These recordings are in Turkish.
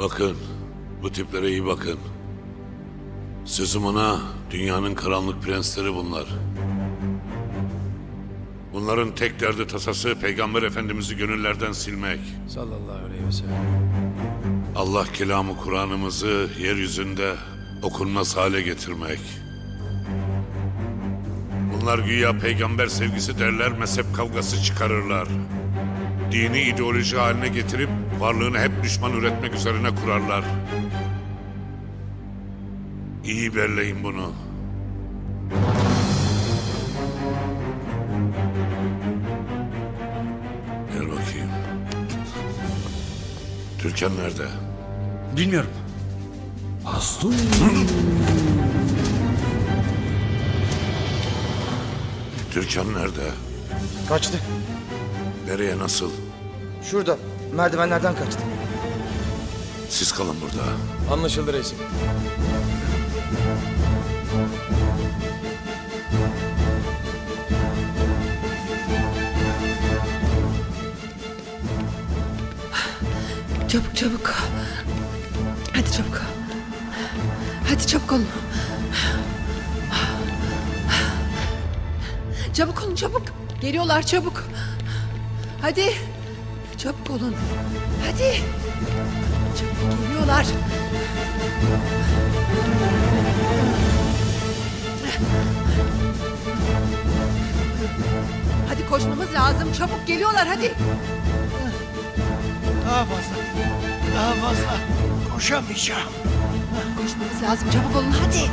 Bakın, bu tiplere iyi bakın. Sözüm ona, dünyanın karanlık prensleri bunlar. Bunların tek derdi tasası Peygamber Efendimiz'i gönüllerden silmek. Sallallahu aleyhi ve sellem. Allah kelamı Kur'an'ımızı yeryüzünde okunmaz hale getirmek. Bunlar güya peygamber sevgisi derler, mezhep kavgası çıkarırlar. Dini ideoloji haline getirip varlığını hep düşman üretmek üzerine kurarlar. İyi belleyin bunu. Gel bakayım. Türkan nerede? Bilmiyorum. Türkan nerede? Kaçtı. Nereye nasıl? Şurada. Merdivenlerden kaçtı. Siz kalın burada. Anlaşıldı reisim. Çabuk çabuk. Hadi çabuk. Hadi çabuk olun. Çabuk olun çabuk. Geliyorlar çabuk. Hadi. Çabuk olun. Hadi. Çabuk geliyorlar. Hadi koşmamız lazım. Çabuk geliyorlar hadi. Daha fazla. Daha fazla. Koşamayacağım. Koşmamız lazım. Çabuk olun hadi.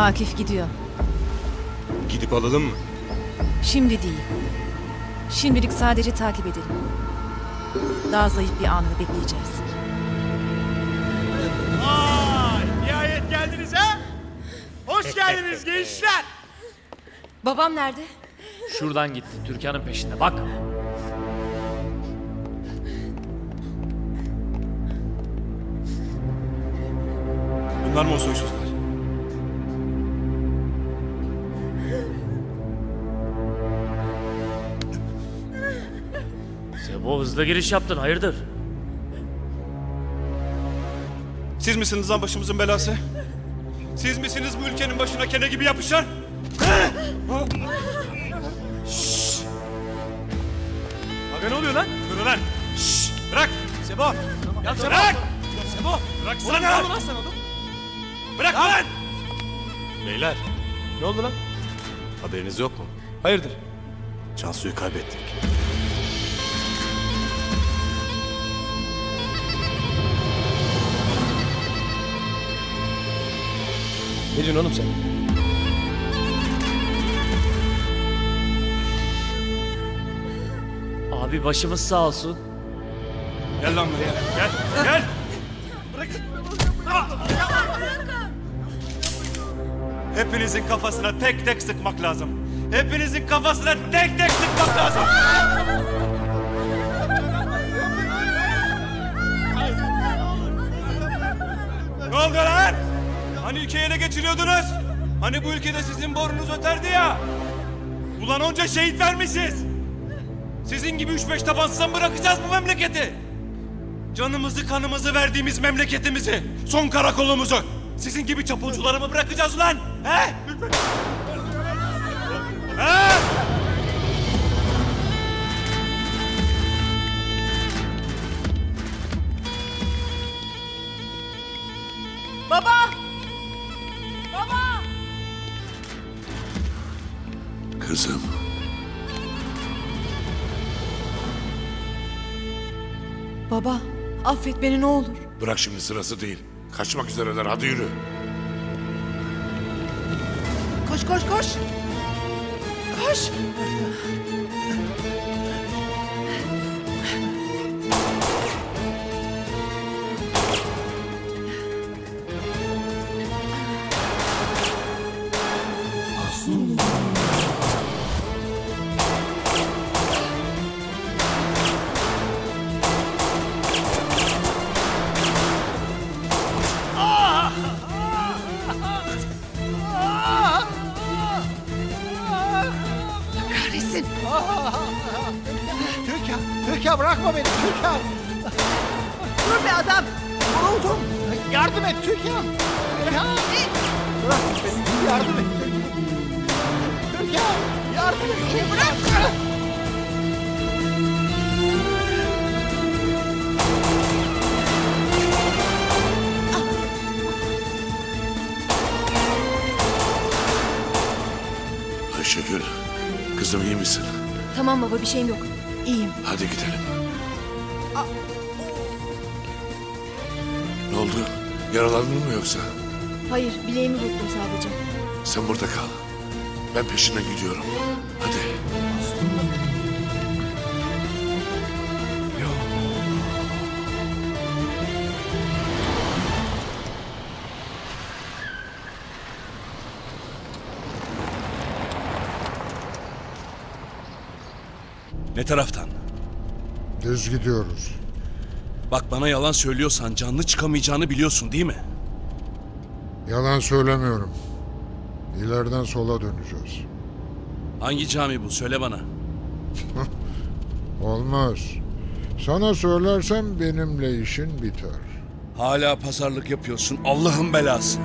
Akif gidiyor. Gidip alalım mı? Şimdi değil. Şimdilik sadece takip edelim. Daha zayıf bir anı bekleyeceğiz. Vay! Nihayet geldiniz ha? Hoş geldiniz gençler. Babam nerede? Şuradan gitti. Türkan'ın peşinde. Bak. Bunlar mı o soysuzlar? Hızlı giriş yaptın. Hayırdır? Siz misiniz lan başımızın belası? Siz misiniz bu ülkenin başına kene gibi yapışan? Aga ne oluyor lan? Dur lan. Şşş! Bırak. Sebo. Ya Sebo. Bırak. Sebo. Bırak sana. Ne oldu lan sana oğlum? Bırak lan. Beyler. Ne oldu lan? Haberiniz yok mu? Hayırdır? Cansu'yu kaybettik. Ne diyorsun oğlum sen? Abi başımız sağ olsun. Gel lan buraya. Gel. Gel. Bırak. Hepinizin kafasına tek tek sıkmak lazım. Hepinizin kafasına tek tek sıkmak lazım. Ne oldu lan? Hani ülkeyi ele geçiriyordunuz? Hani bu ülkede sizin borunuz öterdi ya? Ulan onca şehit vermişiz. Sizin gibi üç beş tabansıza mı bırakacağız bu memleketi? Canımızı kanımızı verdiğimiz memleketimizi, son karakolumuzu sizin gibi çapulcuları mı bırakacağız ulan? He? He? Affet beni ne olur. Bırak şimdi sırası değil. Kaçmak üzereler. Hadi yürü. Koş koş koş. Koş. Türkan. Bırakma beni. Yardım et. Türkan. Yardım et. Bırak. Ayşegül, kızım iyi misin? Tamam baba bir şeyim yok. İyiyim. Hadi gidelim. Ne oldu? Yaralandın mı yoksa? Hayır bileğimi burktum sadece. Sen burada kal. Ben peşinden gidiyorum. Hadi. Ne taraftan? Düz gidiyoruz. Bak bana yalan söylüyorsan canlı çıkamayacağını biliyorsun değil mi? Yalan söylemiyorum. İleriden sola döneceğiz. Hangi cami bu söyle bana. Olmaz. Sana söylersem benimle işin biter. Hala pazarlık yapıyorsun Allah'ın belası.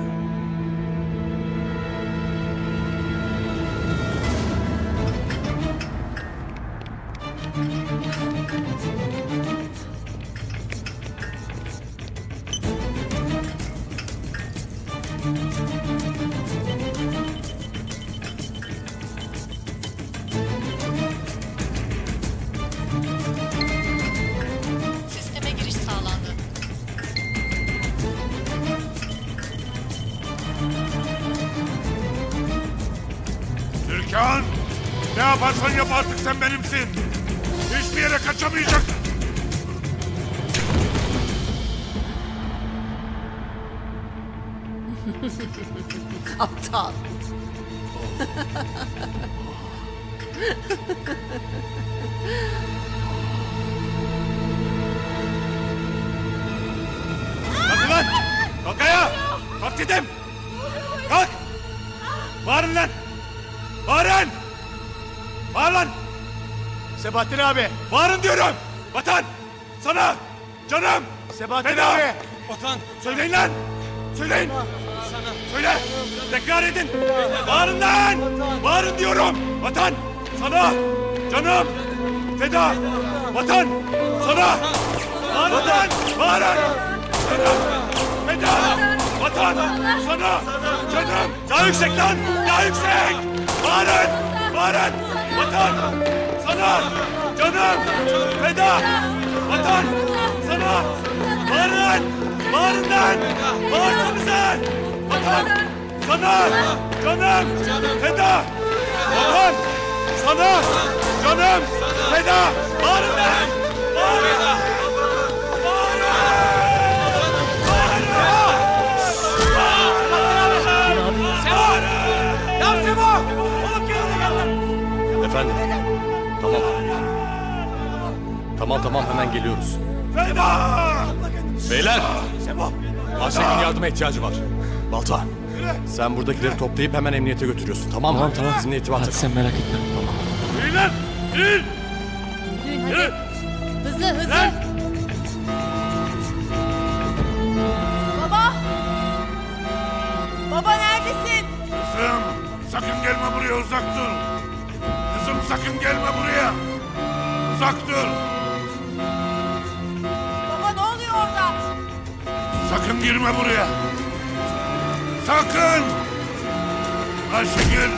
Kalk dedim! Kalk! Bağırın lan! Bağırın! Bağır lan! Sebahattin abi. Bağırın diyorum! Vatan! Sana! Canım! Sebahattin Feda! abi. Vatan! Söyleyin lan! Söyleyin! Sana! Söyle! Tekrar edin! Bağırın lan! Bağırın diyorum! Vatan! Sana! Canım! Feda! Vatan! Sana! Bağırın lan! Bağırın! Canım! Feda! Vatan! Sana! Canım! Daha yüksek lan! Daha yüksek! Bağırın! Bağırın! Vatan! Sana! Canım! Feda! Vatan! Sana! Bağırın! Bağırın lan! Bağırsanıza! Vatan! Sana! Canım! Feda! Vatan! Sana! Canım! Feda! Bağırın lan! Bağırın! Efendim. Tamam. Tamam tamam hemen geliyoruz. Feda! Beyler Sebo. Ayşegül'ün yardıma ihtiyacı var. Balta. Sen buradakileri toplayıp hemen emniyete götürüyorsun tamam mı? Tamam tamam. Bizimle irtibat Hadi sen merak etme. Tamam. Yürüyün lan! Yürüyün! Yürü! Hızlı hızlı. Lan! Baba. Baba neredesin? Kızım sakın gelme buraya uzak dur. Kızım sakın gelme buraya. Uzak dur. Baba ne oluyor orada? Sakın girme buraya. Sakın. Ayşegül.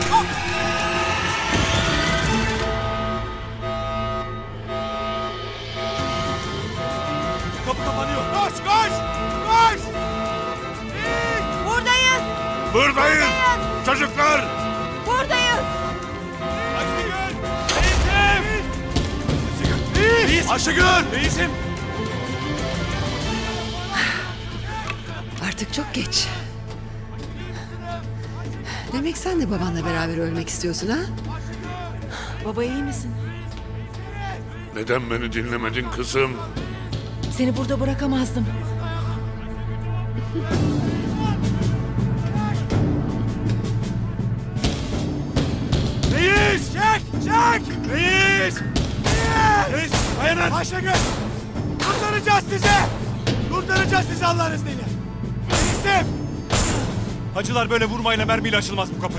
Kapı kapanıyor. Koş koş! Koş! Buradayız. Buradayız. Çocuklar. Ayşegül! Reisim! Artık çok geç. Demek sen de babanla beraber ölmek istiyorsun ha? Baba iyi misin? Neden beni dinlemedin kızım? Seni burada bırakamazdım. Reis! Çek! Çek! Reis! Reis! Dayanın. Ayşegül! Kurtaracağız sizi! Kurtaracağız sizi Allah'ın izniyle! Reisim! Hacılar böyle vurmayla mermiyle açılmaz bu kapı.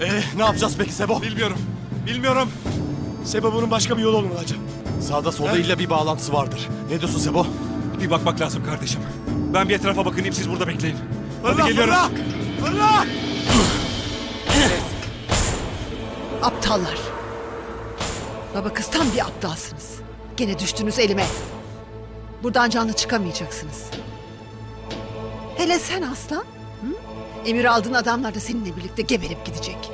Ee, ne yapacağız peki Sebo? Bilmiyorum. Bilmiyorum. Sebo bunun başka bir yolu olmalı hacım. Sağda solda illa bir bağlantısı vardır. Ne diyorsun Sebo? Bir bakmak lazım kardeşim. Ben bir etrafa bakınayım siz burada bekleyin. Hadi Fırla, geliyorum. Fırla! Fırla! Aptallar. Baba kız tam bir aptalsınız. Gene düştünüz elime. Buradan canlı çıkamayacaksınız. Hele sen aslan. Hı? Emir aldığın adamlar da seninle birlikte geberip gidecek.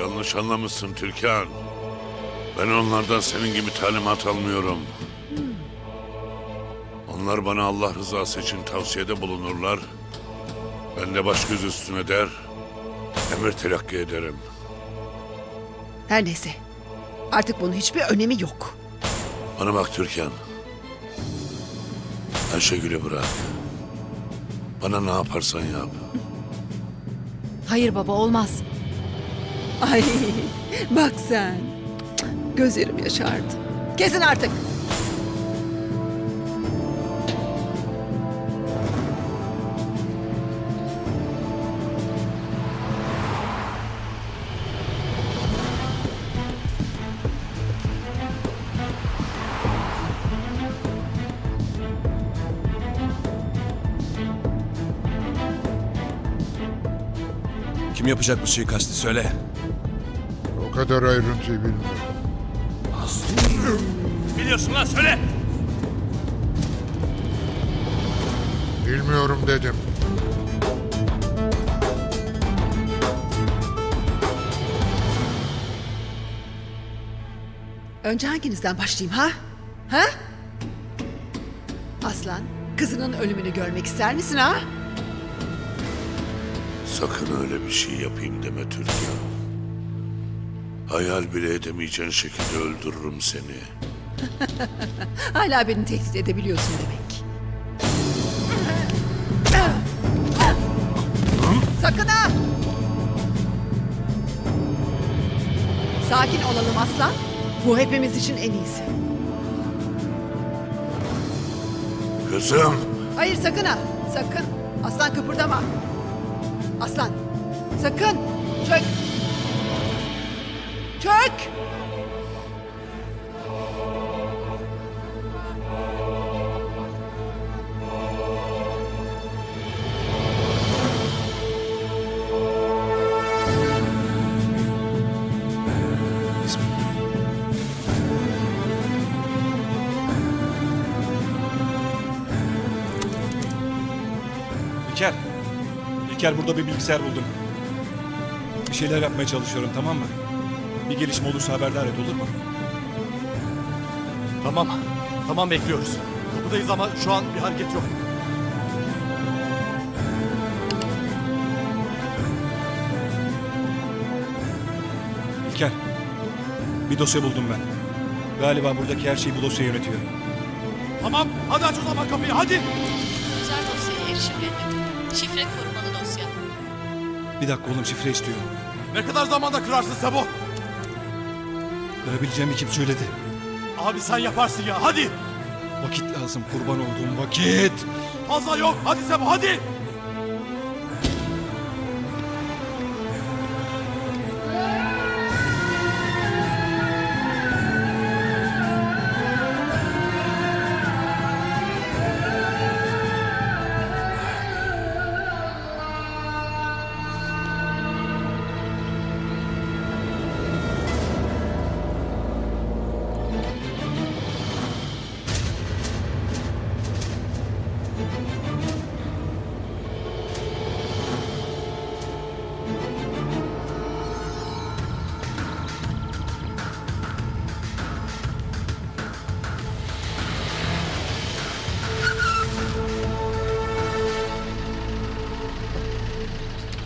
Yanlış anlamışsın Türkan. Ben onlardan senin gibi talimat almıyorum. Onlar bana Allah rızası için tavsiyede bulunurlar. Ben de baş göz üstüne der, emir telakki ederim. Her neyse. Artık bunun hiçbir önemi yok. Bana bak Türkan. Ayşegül'ü bırak. Bana ne yaparsan yap. Hayır baba olmaz. Ay bak sen. Gözlerim yaşardı. Kesin artık. Kim yapacak bu suikastı söyle. O kadar ayrıntıyı bilmiyorum. Biliyorsun lan söyle. Bilmiyorum dedim. Önce hanginizden başlayayım ha? Ha? Aslan, kızının ölümünü görmek ister misin ha? Sakın öyle bir şey yapayım deme Türkan. Hayal bile edemeyeceğin şekilde öldürürüm seni. Hala beni tehdit edebiliyorsun demek. Sakın ha! Sakin olalım aslan. Bu hepimiz için en iyisi. Kızım! Hayır sakın ha. Sakın. Aslan kıpırdama. Aslan. Sakın. Çök. Çök. İlker burada bir bilgisayar buldum. Bir şeyler yapmaya çalışıyorum tamam mı? Bir gelişme olursa haberdar et olur mu? Tamam. Tamam bekliyoruz. Kapıdayız ama şu an bir hareket yok. İlker. Bir dosya buldum ben. Galiba buradaki her şeyi bu dosya yönetiyor. Tamam. Hadi aç o zaman kapıyı hadi. Özel dosyaya erişim reddedildi. Şifre korumalı dosya. Bir dakika oğlum şifre istiyor. Ne kadar zamanda kırarsın Sebo? Görebileceğimi kim söyledi? Abi sen yaparsın ya hadi. Vakit lazım kurban olduğum vakit. Fazla yok. Hadi Sebo hadi.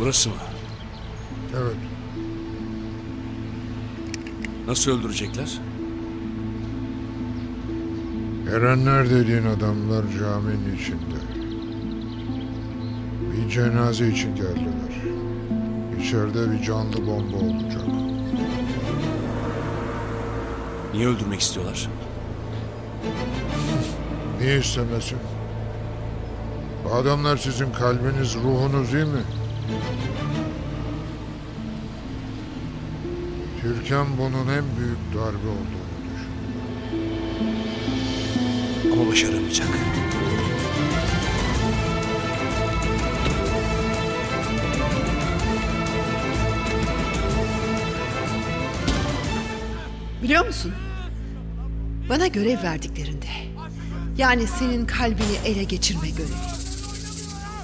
Burası mı? Evet. Nasıl öldürecekler? Erenler dediğin adamlar caminin içinde. Bir cenaze için geldiler. İçeride bir canlı bomba olacak. Niye öldürmek istiyorlar? Niye istemesin? Bu adamlar sizin kalbiniz, ruhunuz değil mi? Türkan bunun en büyük darbe olduğunu düşünüyor. Ama başaramayacak. Biliyor musun? Bana görev verdiklerinde. Yani senin kalbini ele geçirme görevi.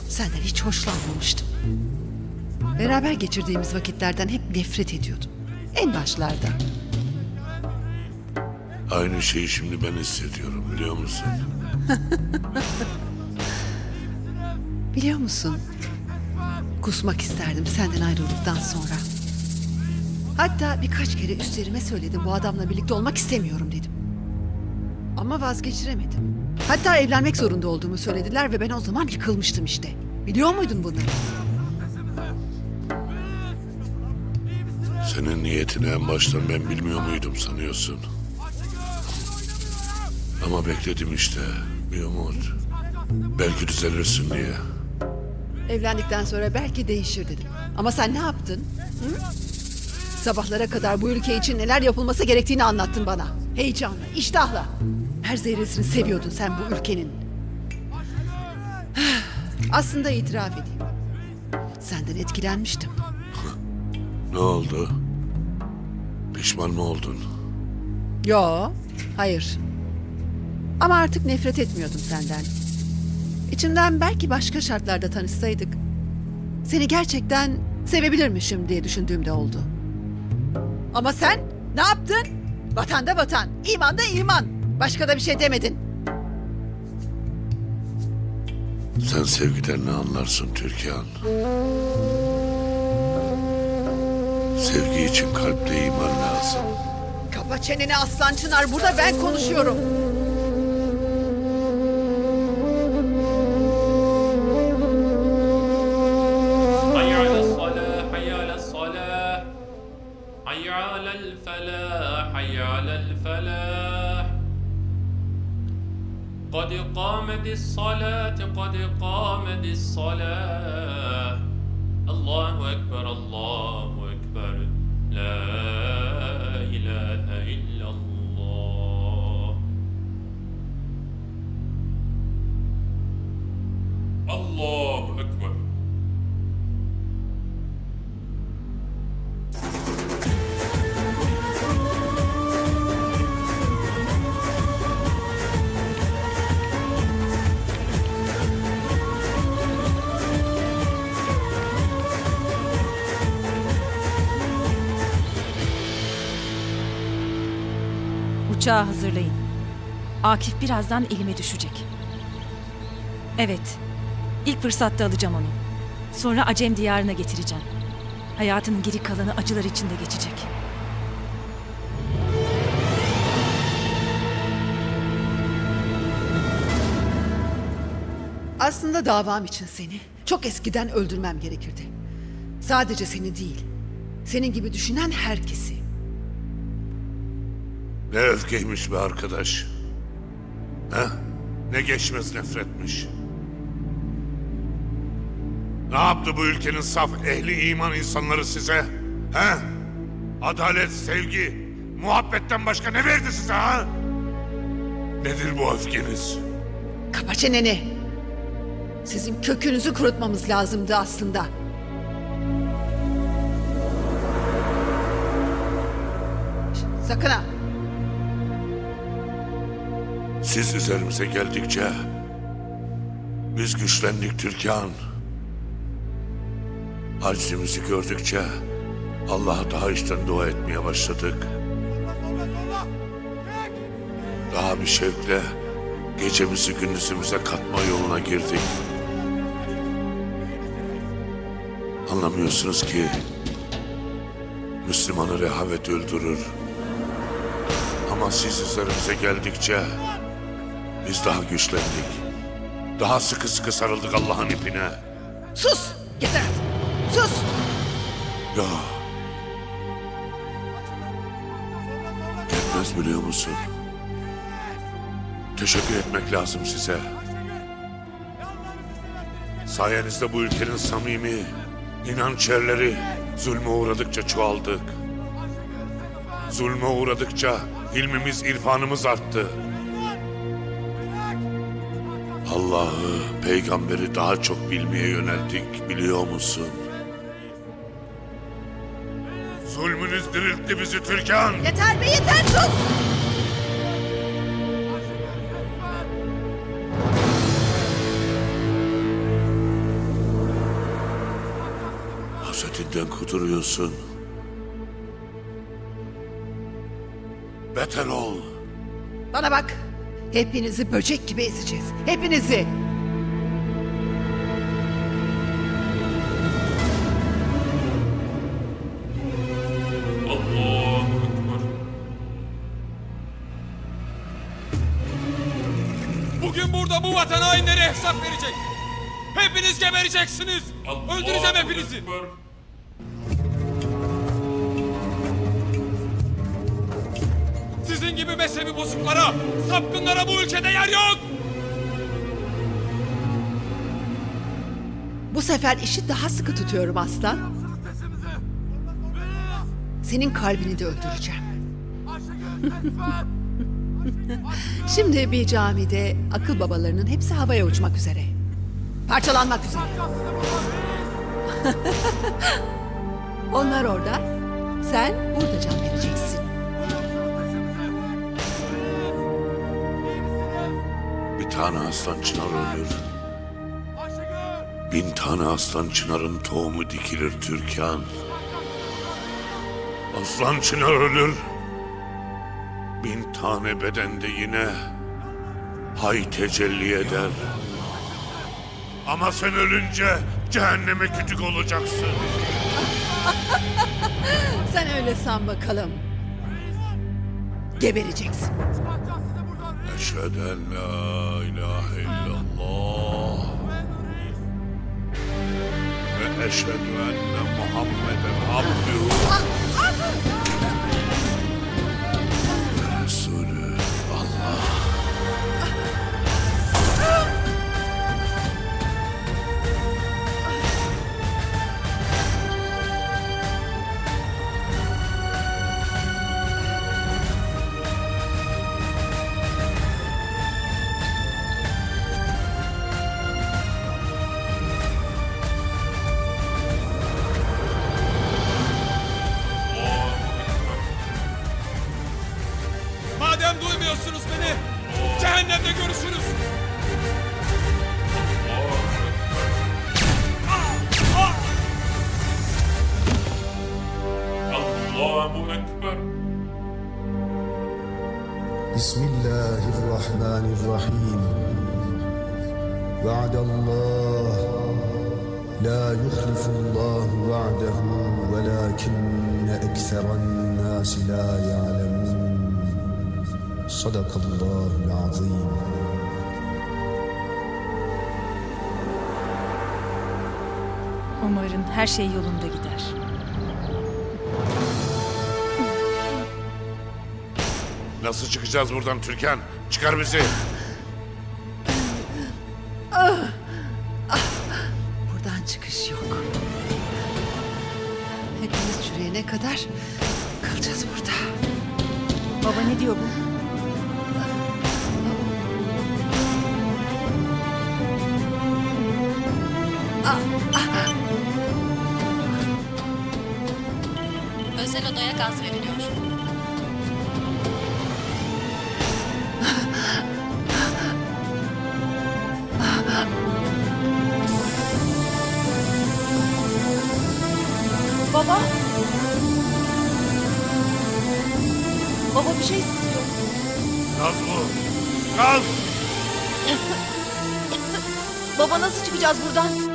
Senden hiç hoşlanmamıştım. Beraber geçirdiğimiz vakitlerden hep nefret ediyordum. En başlarda. Aynı şeyi şimdi ben hissediyorum biliyor musun? Biliyor musun? Kusmak isterdim senden ayrıldıktan sonra. Hatta birkaç kere üstlerime söyledim bu adamla birlikte olmak istemiyorum dedim. Ama vazgeçiremedim. Hatta evlenmek zorunda olduğumu söylediler ve ben o zaman yıkılmıştım işte. Biliyor muydun bunları? Senin niyetini en baştan ben bilmiyor muydum sanıyorsun? Ama bekledim işte bir umut. Belki düzelirsin diye. Evlendikten sonra belki değişir dedim. Ama sen ne yaptın? Hı? Sabahlara kadar bu ülke için neler yapılması gerektiğini anlattın bana. Heyecanla, iştahla. Her zerresini seviyordun sen bu ülkenin. Aslında itiraf edeyim. Senden etkilenmiştim. Ne oldu? Pişman mı oldun? Yo, hayır. Ama artık nefret etmiyordum senden. İçimden belki başka şartlarda tanışsaydık... ...seni gerçekten sevebilirmişim diye düşündüğümde oldu. Ama sen ne yaptın? Vatanda vatan, imanda iman. Başka da bir şey demedin. Sen sevgiden ne anlarsın Türkan? Sevgi için kalpte iman lazım. Kapa çeneni aslan çınar, burada ben konuşuyorum. حي على الصلاة حي على الصلاة حي على الفلاح حي على الفلاح قد قامت الصلاة قد قامت الصلاة الله أكبر الله أكبر لا إله إلا الله. الله Uçağı hazırlayın. Akif birazdan elime düşecek. Evet. İlk fırsatta alacağım onu. Sonra Acem diyarına getireceğim. Hayatının geri kalanı acılar içinde geçecek. Aslında davam için seni çok eskiden öldürmem gerekirdi. Sadece seni değil, senin gibi düşünen herkesi. Ne öfkeymiş be arkadaş. Ha? Ne geçmez nefretmiş. Ne yaptı bu ülkenin saf ehli iman insanları size? Ha? Adalet, sevgi, muhabbetten başka ne verdi size ha? Nedir bu öfkeniz? Kapa çeneni. Sizin kökünüzü kurutmamız lazımdı aslında. Sakın ha. Siz üzerimize geldikçe biz güçlendik Türkan. Aczimizi gördükçe Allah'a daha içten dua etmeye başladık. Daha bir şevkle gecemizi gündüzümüze katma yoluna girdik. Anlamıyorsunuz ki Müslümanı rehavet öldürür. Ama siz üzerimize geldikçe biz daha güçlendik. Daha sıkı sıkı sarıldık Allah'ın ipine. Sus! Yeter artık. Sus! Ya. Yetmez biliyor musun? Teşekkür etmek lazım size. Sayenizde bu ülkenin samimi, inanç yerleri zulme uğradıkça çoğaldık. Zulme uğradıkça ilmimiz, irfanımız arttı. Allah'ı, peygamberi daha çok bilmeye yöneldik biliyor musun? Zulmünüz diriltti bizi Türkan. Yeter be yeter sus! Hasetinden kuduruyorsun. Beter ol. Bana bak. Hepinizi böcek gibi ezeceğiz. Hepinizi. Bugün burada bu vatan hainleri hesap verecek. Hepiniz gebereceksiniz. Öldüreceğim hepinizi. Sizin gibi mezhebi bozuklara, sapkınlara bu ülkede yer yok. Bu sefer işi daha sıkı tutuyorum aslan. Senin kalbini de öldüreceğim. Şimdi bir camide akıl babalarının hepsi havaya uçmak üzere. Parçalanmak üzere. Onlar orada, sen burada can vereceksin. Tane aslan çınar ölür. Bin tane aslan çınarın tohumu dikilir Türkan. Aslan çınar ölür. Bin tane bedende yine hay tecelli eder. Ama sen ölünce cehenneme kütük olacaksın. Sen öyle san bakalım. Gebereceksin. أشهد أن لا إله إلا الله. وأشهد أن محمدا عبده cehennemde görüşürüz. Allahu Ekber. بسم الله الرحمن الرحيم وعد الله لا يخلف الله وعده ولكن أكثر الناس لا يعلمون Sadakallahul azim. Umarım her şey yolunda gider. Nasıl çıkacağız buradan Türkan? Çıkar bizi. Özel odaya gaz veriliyor. Baba. Baba bir şey sızıyor. Gaz bu. Gaz. Baba nasıl çıkacağız buradan?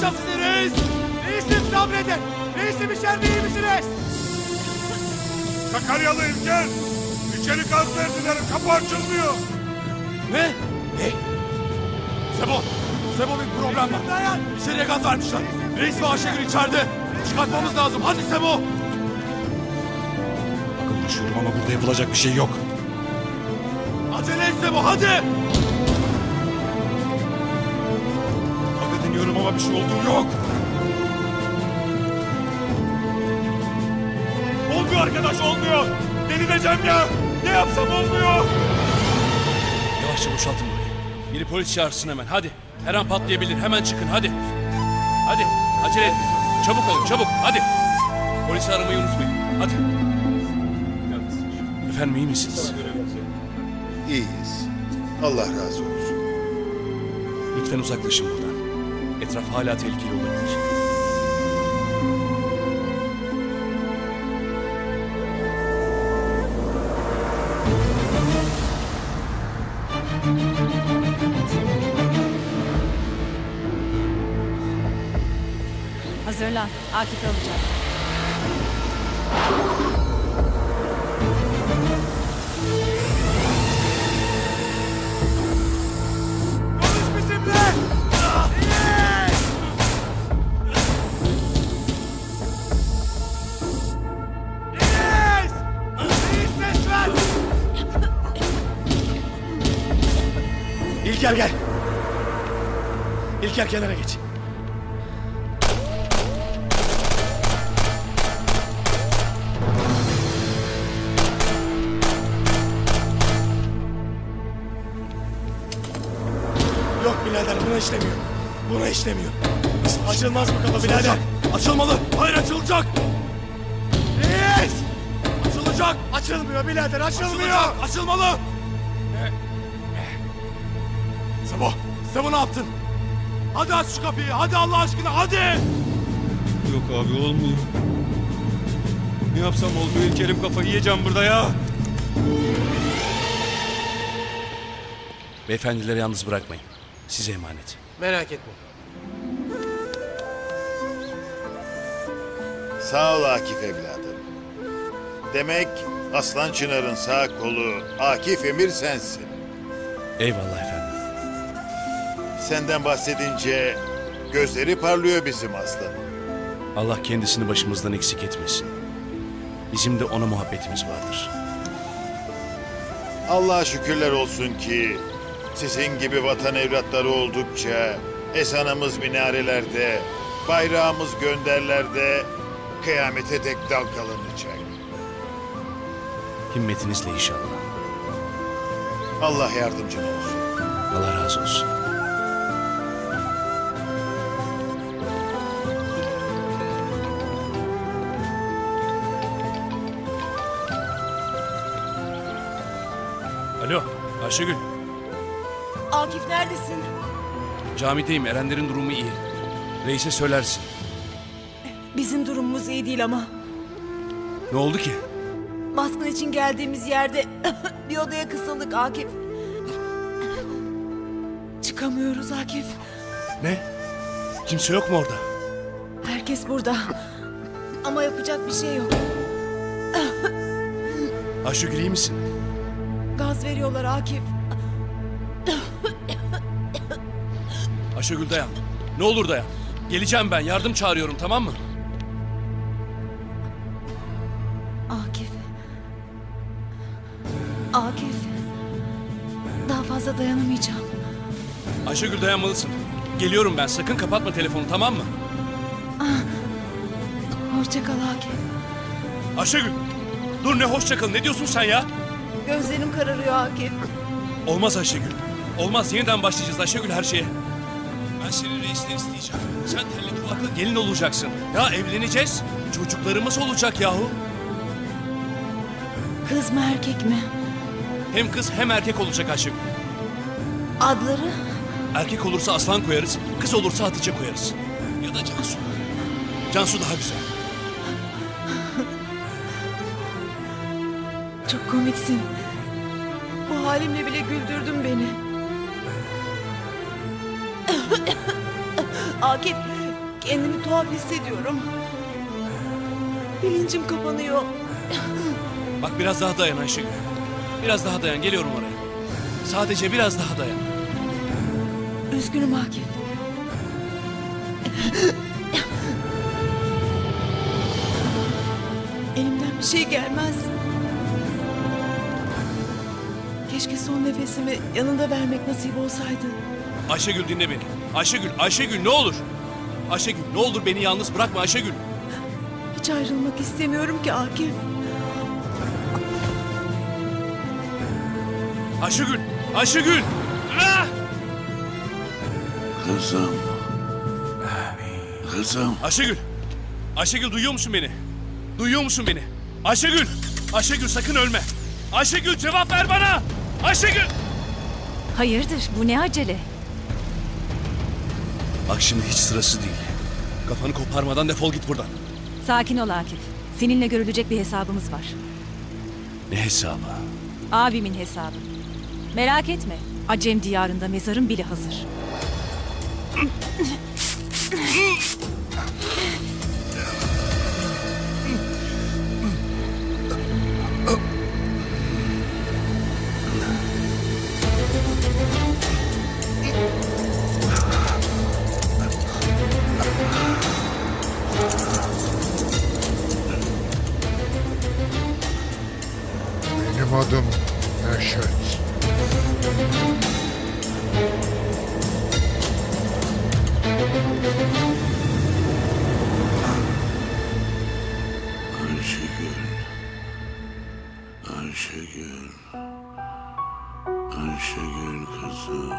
Çıkartacağız sizi reis! Reisim sabredin! Reisim içeride iyi misiniz? Sakaryalı İlker. İçeri gaz verdiler. Kapı açılmıyor. Ne? Ne? Sebo! Sebo bir problem var. İçeriye gaz vermişler. Reis ve Ayşegül içeride. Çıkartmamız lazım. Hadi Sebo! Akıllaşıyorum ama burada yapılacak bir şey yok. Acele et Sebo hadi! Ama bir şey olduğu yok. Olmuyor arkadaş olmuyor. Delireceğim ya. Ne yapsam olmuyor. Yavaşça boşaltın burayı. Biri polis çağırsın hemen hadi. Her an patlayabilir hemen çıkın hadi. Hadi acele edin. Çabuk olun çabuk hadi. Polisi aramayı unutmayın hadi. Efendim iyi misiniz? İyiyiz. Allah razı olsun. Lütfen uzaklaşın buradan. Etraf hala tehlikeli olabilir. Hazırlan. Akif'i alacağız. İlker gel. İlker kenara geç. Yok birader buna işlemiyor. Buna işlemiyor. Açılmaz mı kapı birader? Açılmalı. Hayır açılacak. Reis! Açılacak. Açılmıyor birader açılmıyor. Açılmalı. Sebo ne yaptın? Hadi aç şu kapıyı. Hadi Allah aşkına hadi. Yok abi olmuyor. Ne yapsam olmuyor İlker'im kafayı yiyeceğim burada ya. Beyefendileri yalnız bırakmayın. Size emanet. Merak etme. Sağ ol Akif evladım. Demek Aslan Çınar'ın sağ kolu Akif Emir sensin. Eyvallah efendim. Senden bahsedince gözleri parlıyor bizim aslan. Allah kendisini başımızdan eksik etmesin. Bizim de ona muhabbetimiz vardır. Allah'a şükürler olsun ki sizin gibi vatan evlatları oldukça esanımız minarelerde, bayrağımız gönderlerde kıyamete dek dalgalanacak. Himmetinizle inşallah. Allah yardımcın olsun. Allah razı olsun. Ayşegül. Akif neredesin? Camideyim. Erenlerin durumu iyi. Reis'e söylersin. Bizim durumumuz iyi değil ama. Ne oldu ki? Baskın için geldiğimiz yerde bir odaya kısıldık Akif. Çıkamıyoruz Akif. Ne? Kimse yok mu orada? Herkes burada. Ama yapacak bir şey yok. Ayşegül iyi misin? Gaz veriyorlar Akif. Ayşegül dayan. Ne olur dayan. Geleceğim ben. Yardım çağırıyorum tamam mı? Akif. Akif. Daha fazla dayanamayacağım. Ayşegül dayanmalısın. Geliyorum ben. Sakın kapatma telefonu tamam mı? Hoşça kal Akif. Ayşegül. Dur ne hoşça kal. Ne diyorsun sen ya? Gözlerim kararıyor Akif. Olmaz Ayşegül. Olmaz. Yeniden başlayacağız Ayşegül her şeye. Ben seni reisten isteyeceğim. Sen telli duvaklı gelin olacaksın. Ya evleneceğiz. Çocuklarımız olacak yahu. Kız mı erkek mi? Hem kız hem erkek olacak Ayşegül. Adları? Erkek olursa Aslan koyarız. Kız olursa Hatice koyarız. Ya da Cansu. Cansu daha güzel. Çok komiksin. Halimle bile güldürdün beni. Akif, kendimi tuhaf hissediyorum. Bilincim kapanıyor. Bak biraz daha dayan Ayşegül. Biraz daha dayan geliyorum oraya. Sadece biraz daha dayan. Üzgünüm Akif. Elimden bir şey gelmez. Son nefesimi yanında vermek nasip olsaydı. Ayşegül dinle beni. Ayşegül, Ayşegül ne olur. Ayşegül ne olur beni yalnız bırakma Ayşegül. Hiç ayrılmak istemiyorum ki Akif. Ayşegül, Ayşegül. Ah! Kızım. Kızım. Ayşegül. Ayşegül duyuyor musun beni? Duyuyor musun beni? Ayşegül. Ayşegül sakın ölme. Ayşegül cevap ver bana. Ayşegül. Hayırdır bu ne acele? Bak şimdi hiç sırası değil. Kafanı koparmadan defol git buradan. Sakin ol Akif. Seninle görülecek bir hesabımız var. Ne hesabı? Abimin hesabı. Merak etme. Acem diyarında mezarın bile hazır. Adım Neşet. Ayşegül. Ayşegül. Ayşegül kızım.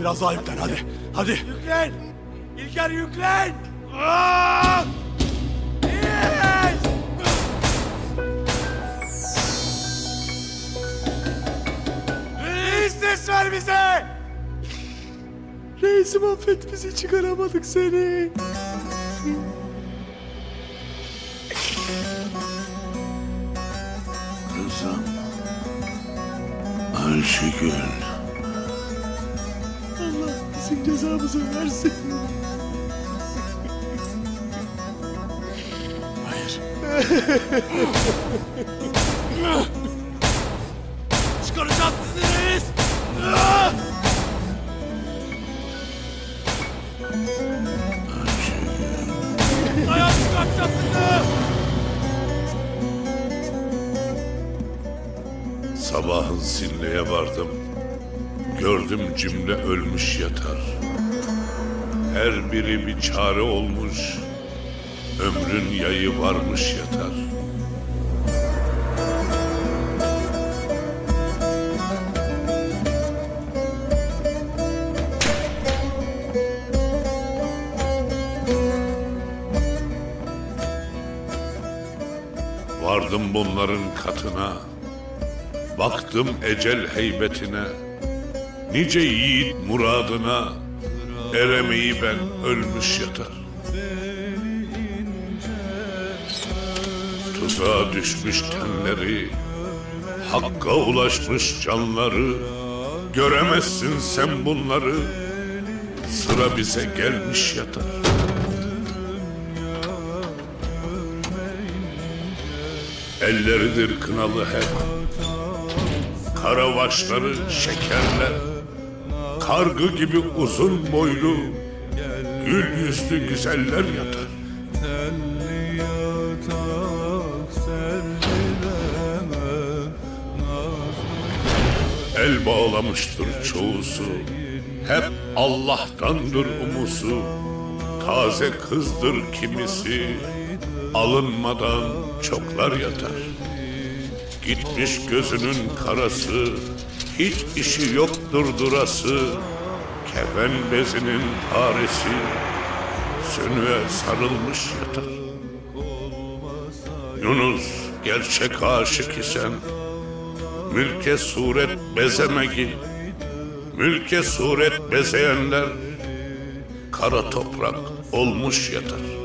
Biraz daha yüklen hadi. Hadi. Yüklen. İlker yüklen. Aa! Reis! Reis ses ver bize! Reisim affet bizi çıkaramadık seni. Kızım. Ayşegül. Cezamızı versin. Hayır. Çıkaracağız sizi reis. Ayağa çıkartacağız sizi. Sabahın sinleye vardım. Gördüm cümle ölmüş yatar. Her biri bir çare olmuş. Ömrün yayı varmış yatar. Vardım bunların katına. Baktım ecel heybetine. Nice yiğit muradına. Eremeyi ben ölmüş yatar. Tuzağa düşmüş tenleri. Hakka ulaşmış canları. Göremezsin sen bunları. Sıra bize gelmiş yatar. Elleridir kınalı hep Karavaşları şekerler Kargı gibi uzun boylu Gül yüzlü güzeller yatar. El bağlamıştır çoğusu Hep Allah'tandır umusu. Taze kızdır kimisi Alınmadan çoklar yatar. Gitmiş gözünün karası Hiç işi yoktur durası Kefen bezinin taresi. Sönüğe sarılmış yatar Yunus gerçek aşık isen Mülke suret bezeme git Mülke suret bezeyenler Kara toprak olmuş yatar.